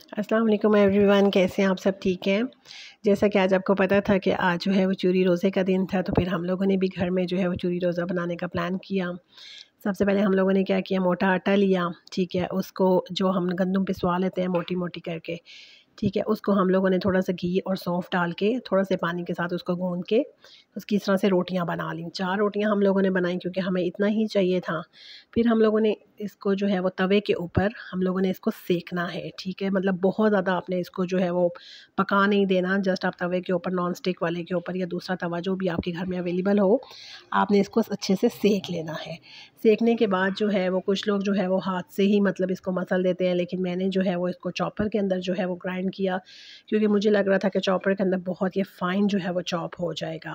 अस्सलाम वालेकुम एवरीवन, कैसे हैं आप सब? ठीक हैं? जैसा कि आज आपको पता था कि आज जो है वो चूरी रोज़े का दिन था तो फिर हम लोगों ने भी घर में जो है वो चूरी रोज़ा बनाने का प्लान किया। सबसे पहले हम लोगों ने क्या किया? मोटा आटा लिया, ठीक है? उसको जो हम गंदम पिसवा लेते हैं मोटी मोटी करके, ठीक है? उसको हम लोगों ने थोड़ा सा घी और सौंफ डाल के, थोड़ा से पानी के साथ उसको गूंद के, उसकी इस तरह से रोटियाँ बना ली। चार रोटियाँ हम लोगों ने बनाई क्योंकि हमें इतना ही चाहिए था। फिर हम लोगों ने इसको जो है वो तवे के ऊपर हम लोगों ने इसको सेकना है, ठीक है? मतलब बहुत ज़्यादा आपने इसको जो है वो पका नहीं देना, जस्ट आप तवे के ऊपर नॉन स्टिक वाले के ऊपर या दूसरा तवा जो भी आपके घर में अवेलेबल हो, आपने इसको अच्छे से सेक लेना है। सेकने के बाद जो है वो कुछ लोग जो है वो हाथ से ही मतलब इसको मसल देते हैं, लेकिन मैंने जो है वो इसको चॉपर के अंदर जो है वो ग्राइंड किया, क्योंकि मुझे लग रहा था कि चॉपर के अंदर बहुत ये फ़ाइन जो है वो चॉप हो जाएगा।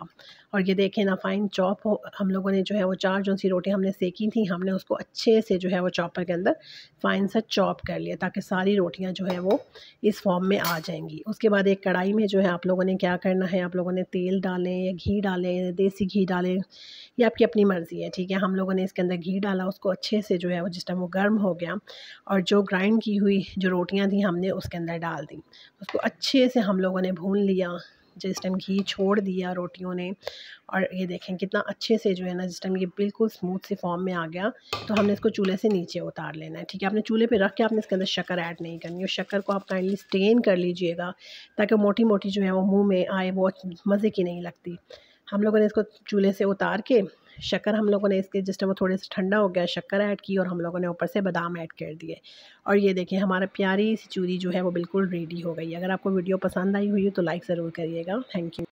और ये देखें ना फ़ाइन चॉप हम लोगों ने जो है वो चार जो सी रोटी हमने सेकी थी, हमने उसको अच्छे से जो है वो चॉपर के अंदर फ़ाइन सा चॉप कर लिया ताकि सारी रोटियाँ जो है वो इस फॉर्म में आ जाएँगी। उसके बाद एक कढ़ाई में जो है आप लोगों ने क्या करना है, आप लोगों ने तेल डालें या घी डालें, देसी घी डालें, ये आपकी अपनी मर्ज़ी है, ठीक है? हम लोगों ने इसके अंदर घी डाला, उसको अच्छे से जो है वो जिस टाइम वो गर्म हो गया और जो ग्राइंड की हुई जो रोटियाँ थी हमने उसके अंदर डाल दी। उसको अच्छे से हम लोगों ने भून लिया जिस टाइम घी छोड़ दिया रोटियों ने, और ये देखें कितना अच्छे से जो है ना जिस टाइम ये बिल्कुल स्मूथ से फॉर्म में आ गया तो हमने इसको चूल्हे से नीचे उतार लेना है, ठीक है? आपने चूल्हे पे रख के आपने इसके अंदर शक्कर ऐड नहीं करनी, और शक्कर को आप काइंडली स्टेन कर लीजिएगा, ताकि मोटी मोटी जो है वो मुँह में आए, वो मज़े की नहीं लगती। हम लोगों ने इसको चूल्हे से उतार के शक्कर हम लोगों ने इसके जिस टाइम वो थोड़े से ठंडा हो गया, शक्कर ऐड की और हम लोगों ने ऊपर से बादाम ऐड कर दिए। और ये देखें, हमारा प्यारी सी चूरी जो है वो बिल्कुल रेडी हो गई अगर आपको वीडियो पसंद आई हुई है तो लाइक ज़रूर करिएगा। Thank you